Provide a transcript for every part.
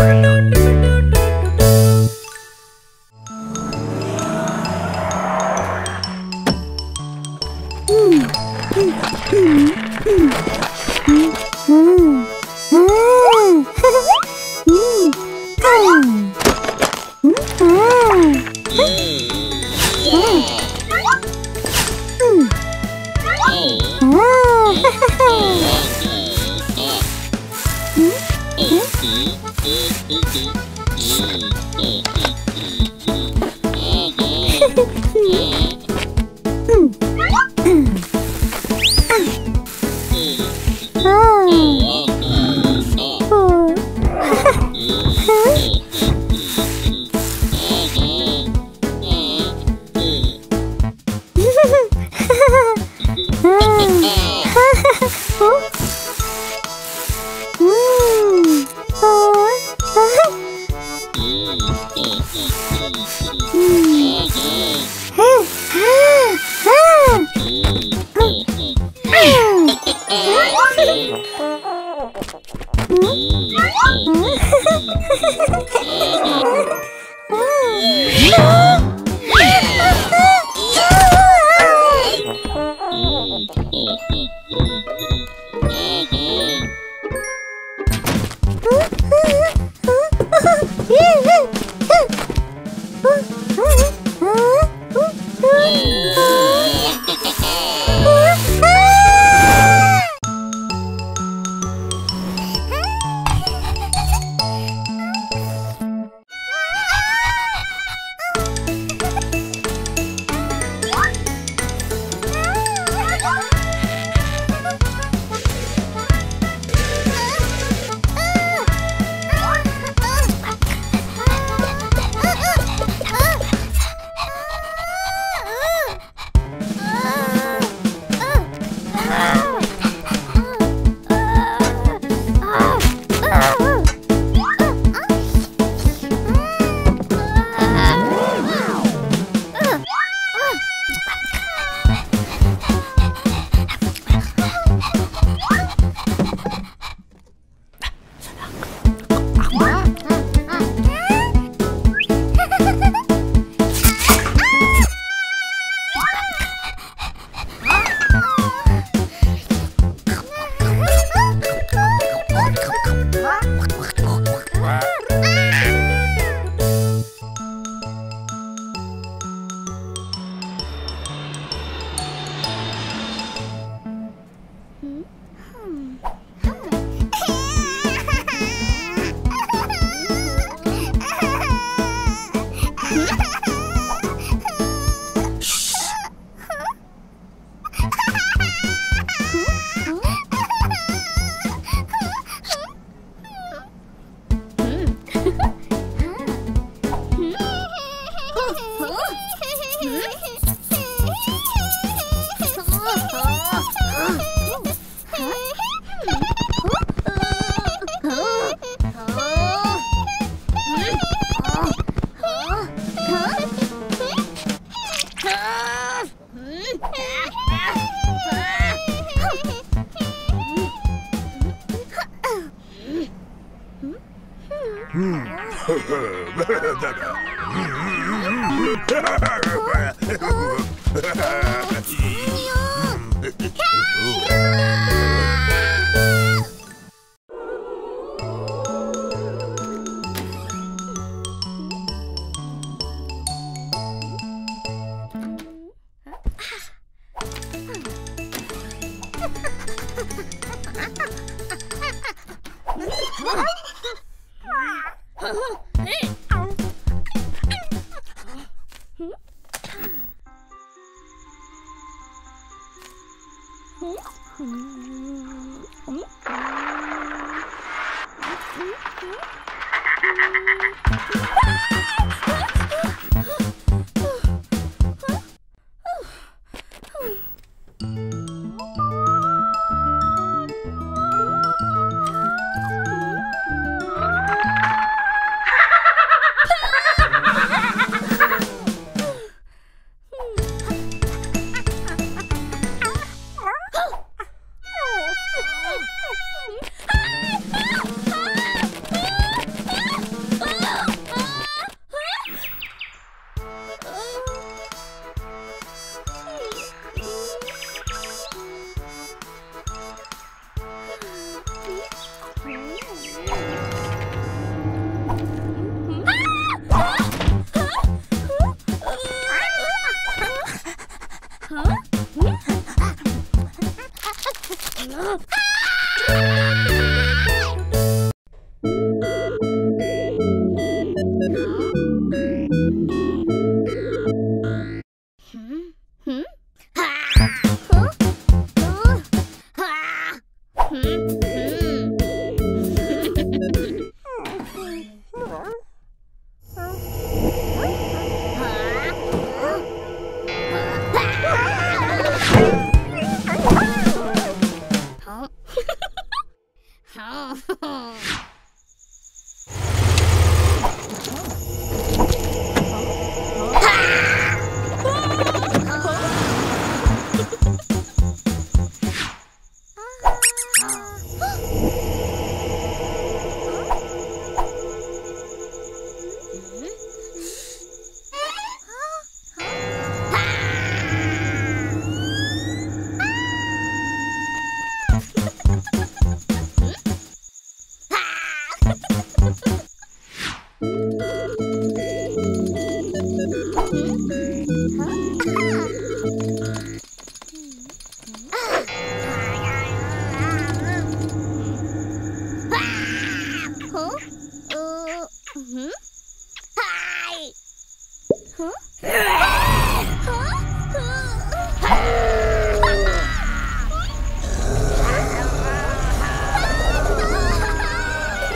We're Oh!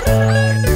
Huh?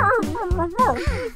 Oh,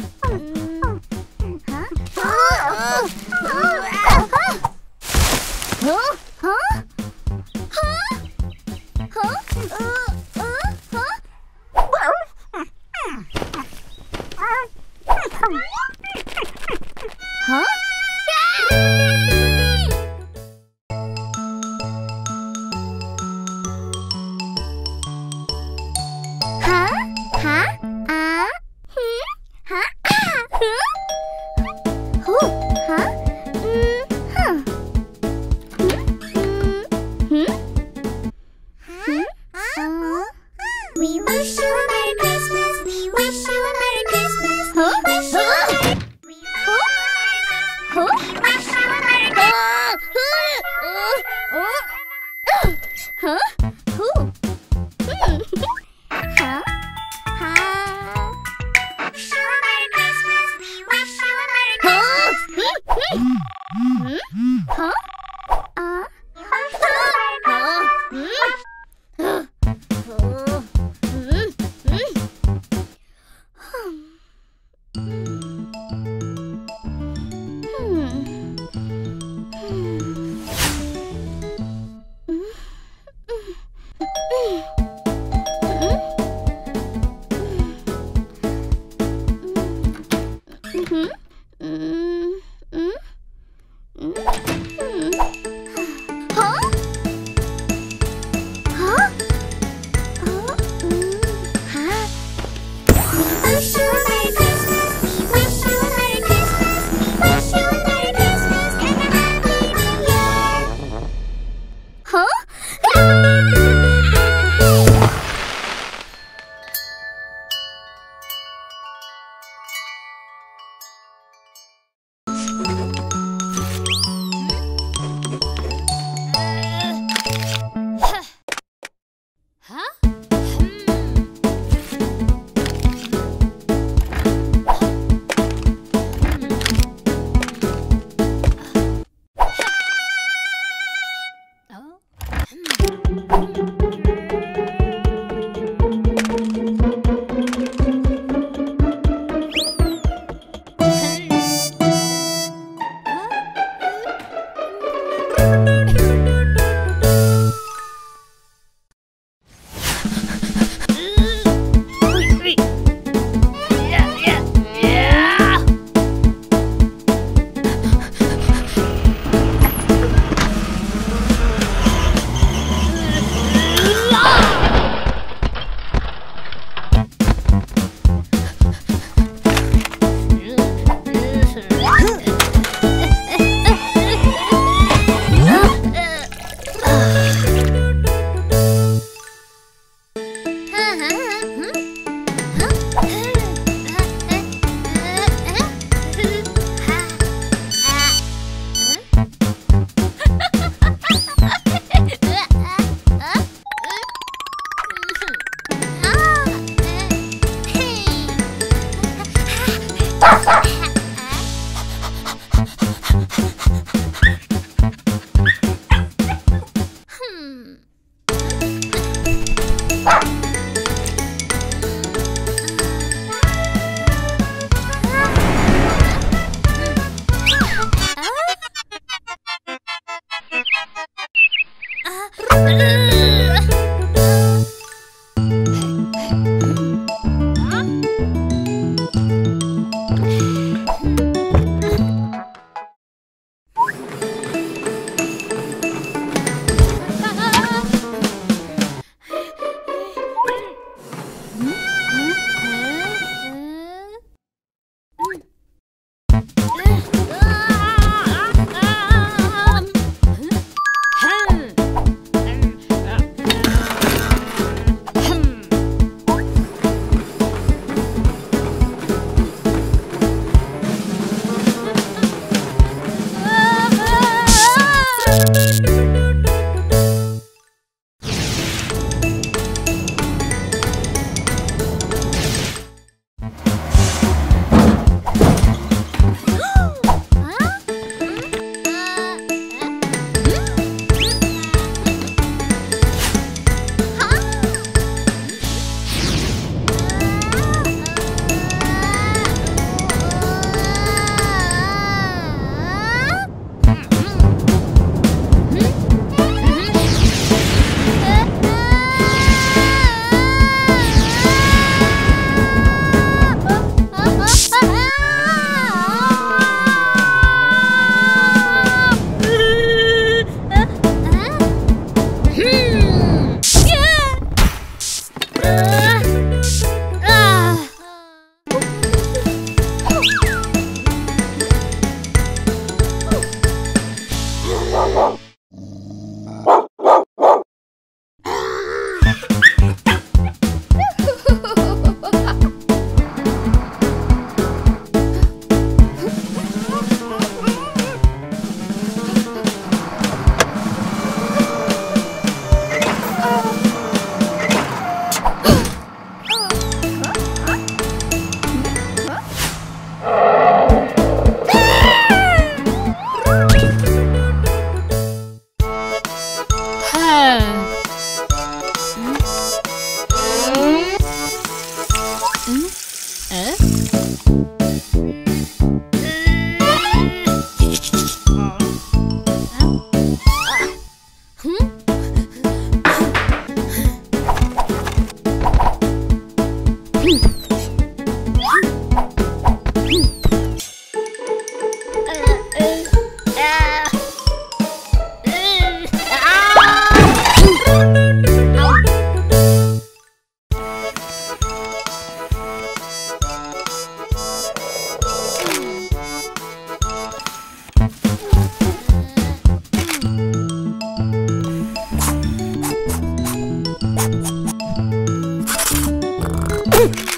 Ha ha! Ah!